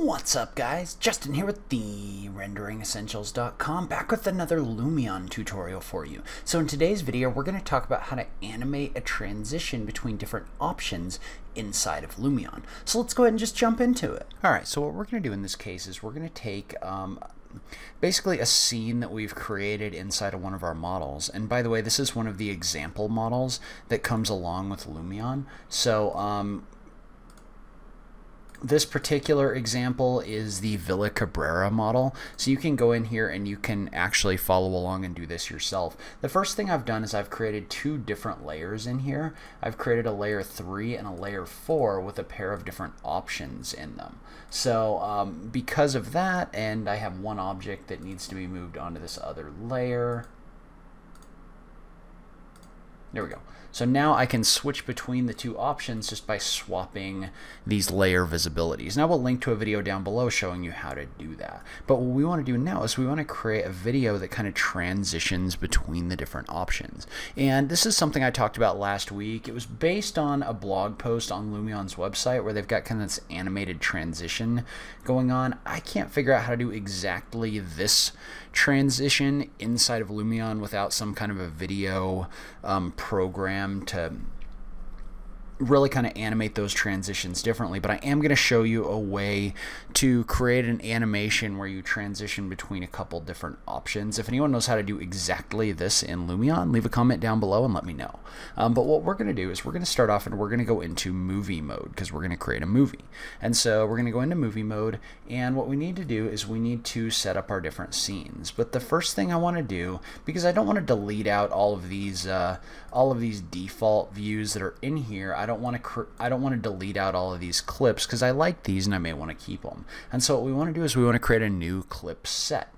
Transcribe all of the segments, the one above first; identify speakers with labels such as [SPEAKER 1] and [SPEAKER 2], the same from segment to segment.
[SPEAKER 1] What's up guys? Justin here with the RenderingEssentials.com back with another Lumion tutorial for you. So in today's video we're going to talk about how to animate a transition between different options inside of Lumion. So let's go ahead and just jump into it. Alright, so what we're going to do in this case is we're going to take um, basically a scene that we've created inside of one of our models. And by the way, this is one of the example models that comes along with Lumion. So um, this particular example is the Villa Cabrera model. So you can go in here and you can actually follow along and do this yourself. The first thing I've done is I've created two different layers in here. I've created a layer 3 and a layer 4 with a pair of different options in them. So um, because of that, and I have one object that needs to be moved onto this other layer, there we go. So now I can switch between the two options just by swapping these layer visibilities. Now we'll link to a video down below showing you how to do that. But what we want to do now is we want to create a video that kind of transitions between the different options. And this is something I talked about last week. It was based on a blog post on Lumion's website where they've got kind of this animated transition going on. I can't figure out how to do exactly this transition inside of Lumion without some kind of a video um, program to really kind of animate those transitions differently, but I am going to show you a way to create an animation where you transition between a couple different options. If anyone knows how to do exactly this in Lumion, leave a comment down below and let me know. Um, but what we're going to do is we're going to start off and we're going to go into movie mode because we're going to create a movie. And so we're going to go into movie mode and what we need to do is we need to set up our different scenes. But the first thing I want to do, because I don't want to delete out all of these, uh, all of these default views that are in here, I don't want to I don't want to delete out all of these clips because I like these and I may want to keep them. And so what we want to do is we want to create a new clip set.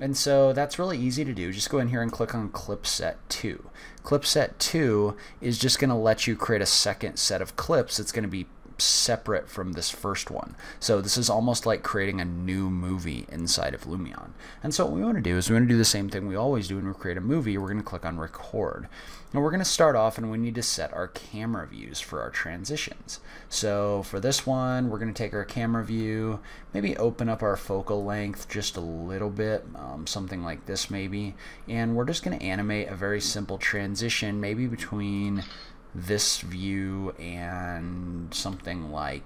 [SPEAKER 1] And so that's really easy to do. Just go in here and click on clip set 2. Clip set 2 is just going to let you create a second set of clips. It's going to be separate from this first one. So this is almost like creating a new movie inside of Lumion. And so what we want to do is we want to do the same thing we always do when we create a movie. We're going to click on record. And we're going to start off and we need to set our camera views for our transitions. So for this one, we're going to take our camera view, maybe open up our focal length just a little bit, um, something like this maybe. And we're just going to animate a very simple transition, maybe between this view and something like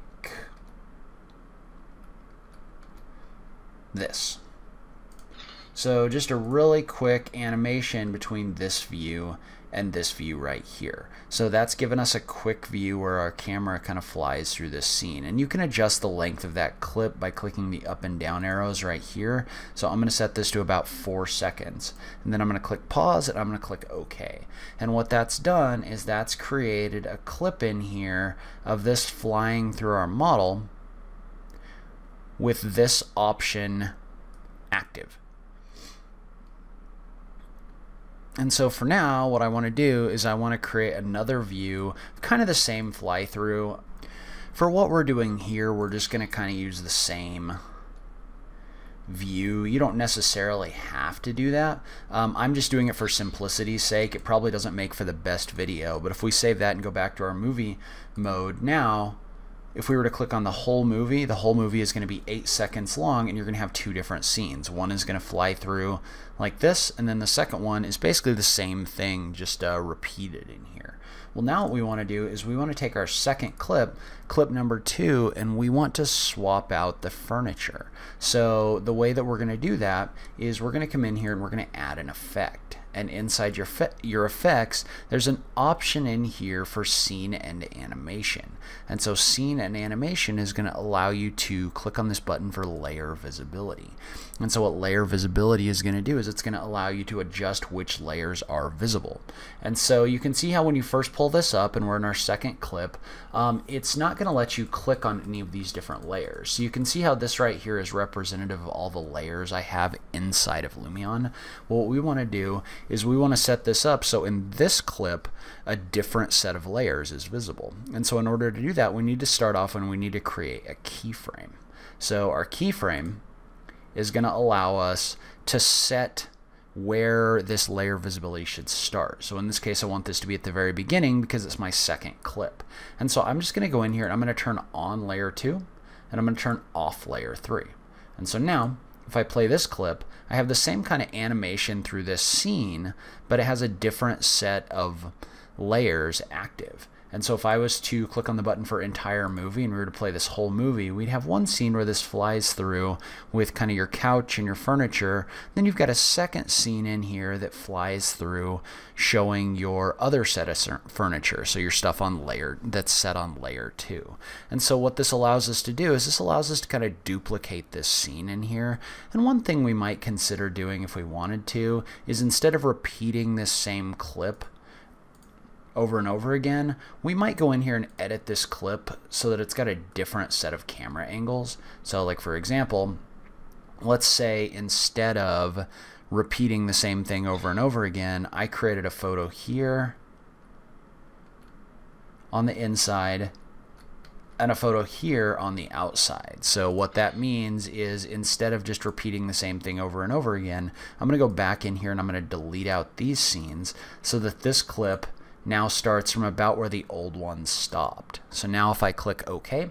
[SPEAKER 1] this. So just a really quick animation between this view and this view right here. So that's given us a quick view where our camera kind of flies through this scene. And you can adjust the length of that clip by clicking the up and down arrows right here. So I'm going to set this to about four seconds. And then I'm going to click pause and I'm going to click OK. And what that's done is that's created a clip in here of this flying through our model with this option active. And so for now, what I want to do is I want to create another view, kind of the same fly through. For what we're doing here, we're just going to kind of use the same view. You don't necessarily have to do that. Um, I'm just doing it for simplicity's sake. It probably doesn't make for the best video, but if we save that and go back to our movie mode now, if we were to click on the whole movie, the whole movie is going to be eight seconds long, and you're going to have two different scenes. One is going to fly through like this, and then the second one is basically the same thing, just uh, repeated in here. Well, now what we want to do is we want to take our second clip, clip number two, and we want to swap out the furniture. So the way that we're going to do that is we're going to come in here and we're going to add an effect and inside your your effects there's an option in here for scene and animation. And so scene and animation is going to allow you to click on this button for layer visibility and so what layer visibility is going to do is it's going to allow you to adjust which layers are visible and so you can see how when you first pull this up and we're in our second clip um, it's not going to let you click on any of these different layers so you can see how this right here is representative of all the layers I have inside of Lumion well, what we want to do is we want to set this up so in this clip a different set of layers is visible. And so in order to do that we need to start off and we need to create a keyframe. So our keyframe is going to allow us to set where this layer visibility should start. So in this case I want this to be at the very beginning because it's my second clip. And so I'm just going to go in here and I'm going to turn on layer 2 and I'm going to turn off layer 3. And so now, if I play this clip, I have the same kind of animation through this scene, but it has a different set of layers active. And so if I was to click on the button for entire movie and we were to play this whole movie, we'd have one scene where this flies through with kind of your couch and your furniture. Then you've got a second scene in here that flies through showing your other set of furniture. So your stuff on layer that's set on layer two. And so what this allows us to do is this allows us to kind of duplicate this scene in here. And one thing we might consider doing if we wanted to is instead of repeating this same clip over and over again, we might go in here and edit this clip so that it's got a different set of camera angles. So like for example, let's say instead of repeating the same thing over and over again, I created a photo here on the inside and a photo here on the outside. So what that means is instead of just repeating the same thing over and over again, I'm going to go back in here and I'm going to delete out these scenes so that this clip now starts from about where the old one stopped. So now if I click OK,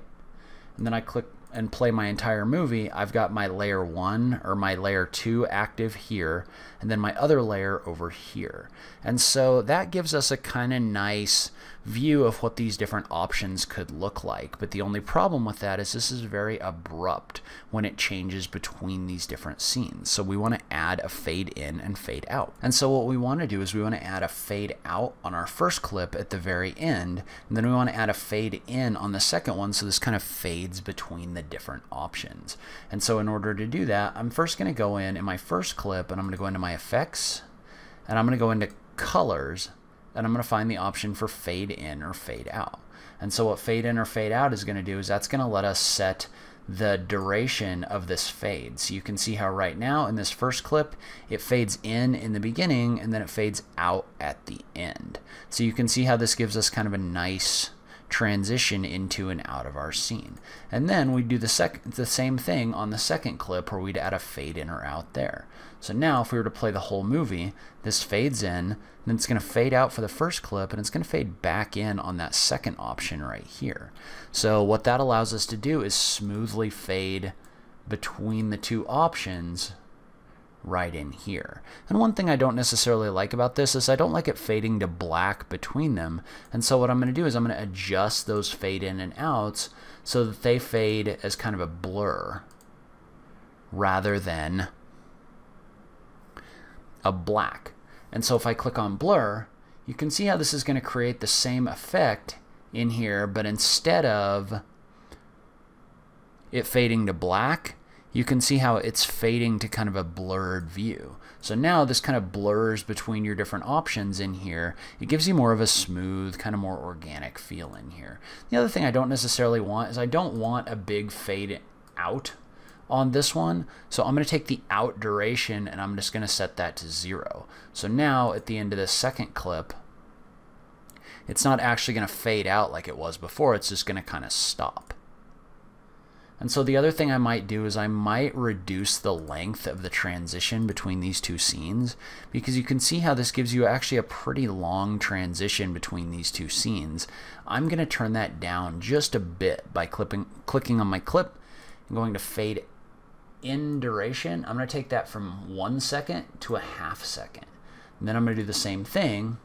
[SPEAKER 1] and then I click and play my entire movie, I've got my layer 1 or my layer 2 active here, and then my other layer over here. And so that gives us a kind of nice view of what these different options could look like. But the only problem with that is this is very abrupt when it changes between these different scenes. So we want to add a fade in and fade out. And so what we want to do is we want to add a fade out on our first clip at the very end, and then we want to add a fade in on the second one so this kind of fades between the different options. And so in order to do that, I'm first going to go in in my first clip and I'm going to go into my effects and I'm going to go into colors and I'm going to find the option for fade in or fade out. And so what fade in or fade out is going to do is that's going to let us set the duration of this fade. So you can see how right now in this first clip, it fades in in the beginning and then it fades out at the end. So you can see how this gives us kind of a nice transition into and out of our scene. And then we do the, sec the same thing on the second clip where we'd add a fade in or out there. So now if we were to play the whole movie, this fades in, then it's going to fade out for the first clip, and it's going to fade back in on that second option right here. So what that allows us to do is smoothly fade between the two options right in here. And one thing I don't necessarily like about this is I don't like it fading to black between them. And so what I'm going to do is I'm going to adjust those fade in and outs so that they fade as kind of a blur rather than a black. And so if I click on blur, you can see how this is going to create the same effect in here, but instead of it fading to black, you can see how it's fading to kind of a blurred view. So now this kind of blurs between your different options in here. It gives you more of a smooth, kind of more organic feel in here. The other thing I don't necessarily want is I don't want a big fade out on this one. So I'm going to take the out duration and I'm just going to set that to zero. So now at the end of this second clip, it's not actually going to fade out like it was before. It's just going to kind of stop. And so the other thing I might do is I might reduce the length of the transition between these two scenes because you can see how this gives you actually a pretty long transition between these two scenes. I'm going to turn that down just a bit by clipping, clicking on my clip and going to fade in duration. I'm going to take that from one second to a half second. And then I'm going to do the same thing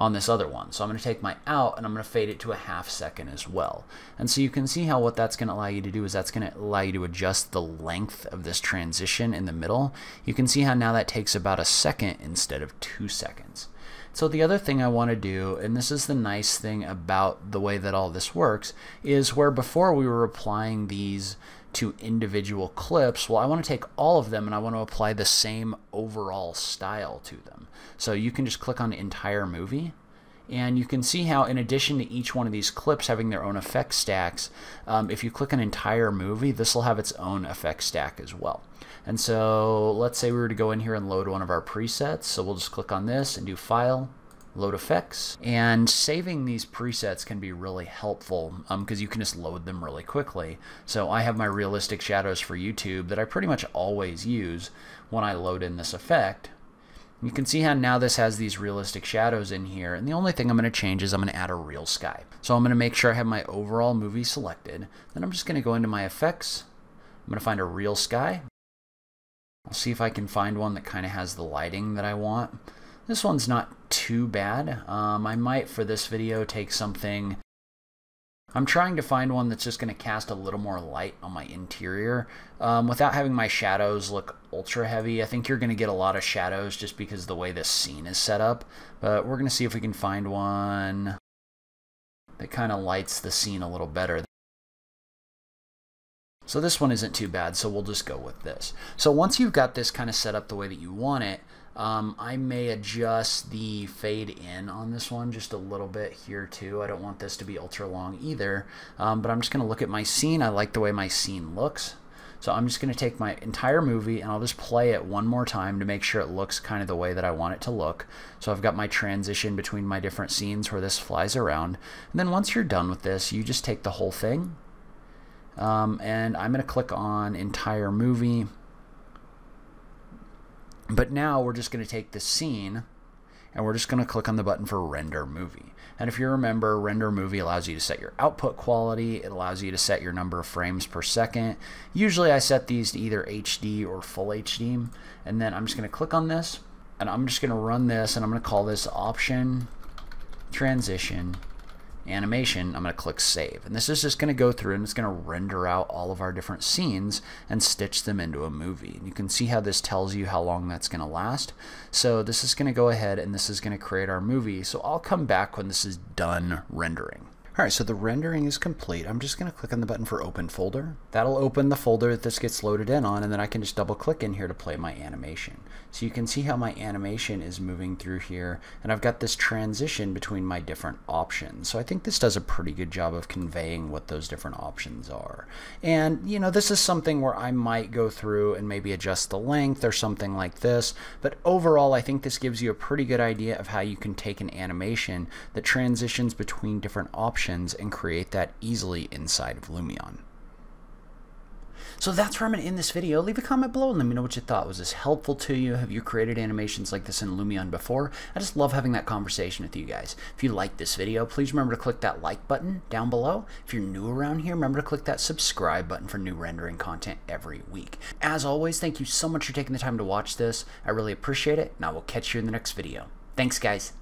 [SPEAKER 1] on this other one. So I'm going to take my out and I'm going to fade it to a half second as well. And so you can see how what that's going to allow you to do is that's going to allow you to adjust the length of this transition in the middle. You can see how now that takes about a second instead of two seconds. So the other thing I want to do, and this is the nice thing about the way that all this works, is where before we were applying these to individual clips, well, I want to take all of them and I want to apply the same overall style to them. So you can just click on entire movie and you can see how in addition to each one of these clips having their own effect stacks, um, if you click an entire movie, this will have its own effect stack as well. And so let's say we were to go in here and load one of our presets. So we'll just click on this and do File, load effects. And saving these presets can be really helpful because um, you can just load them really quickly. So I have my realistic shadows for YouTube that I pretty much always use when I load in this effect. You can see how now this has these realistic shadows in here, and the only thing I'm going to change is I'm going to add a real sky. So I'm going to make sure I have my overall movie selected. Then I'm just going to go into my effects. I'm going to find a real sky. I'll see if I can find one that kind of has the lighting that I want. This one's not too bad. Um, I might, for this video, take something I'm trying to find one that's just going to cast a little more light on my interior um, without having my shadows look ultra heavy. I think you're going to get a lot of shadows just because the way this scene is set up. But we're going to see if we can find one that kind of lights the scene a little better. So this one isn't too bad, so we'll just go with this. So once you've got this kind of set up the way that you want it, um, I may adjust the fade in on this one just a little bit here too. I don't want this to be ultra long either, um, but I'm just going to look at my scene. I like the way my scene looks. So I'm just going to take my entire movie and I'll just play it one more time to make sure it looks kind of the way that I want it to look. So I've got my transition between my different scenes where this flies around. And then once you're done with this, you just take the whole thing um, and I'm going to click on entire movie but now we're just going to take the scene and we're just going to click on the button for render movie. And if you remember, render movie allows you to set your output quality. It allows you to set your number of frames per second. Usually I set these to either HD or full HD. And then I'm just going to click on this and I'm just going to run this and I'm going to call this option transition animation, I'm going to click save. And this is just going to go through and it's going to render out all of our different scenes and stitch them into a movie. And you can see how this tells you how long that's going to last. So this is going to go ahead and this is going to create our movie. So I'll come back when this is done rendering. Alright, so the rendering is complete. I'm just going to click on the button for open folder. That'll open the folder that this gets loaded in on and then I can just double click in here to play my animation. So you can see how my animation is moving through here and I've got this transition between my different options. So I think this does a pretty good job of conveying what those different options are. And you know, this is something where I might go through and maybe adjust the length or something like this, but overall I think this gives you a pretty good idea of how you can take an animation that transitions between different options and create that easily inside of Lumion. So that's where I'm going to end this video. Leave a comment below and let me know what you thought. Was this helpful to you? Have you created animations like this in Lumion before? I just love having that conversation with you guys. If you like this video, please remember to click that like button down below. If you're new around here, remember to click that subscribe button for new rendering content every week. As always, thank you so much for taking the time to watch this. I really appreciate it, and I will catch you in the next video. Thanks, guys.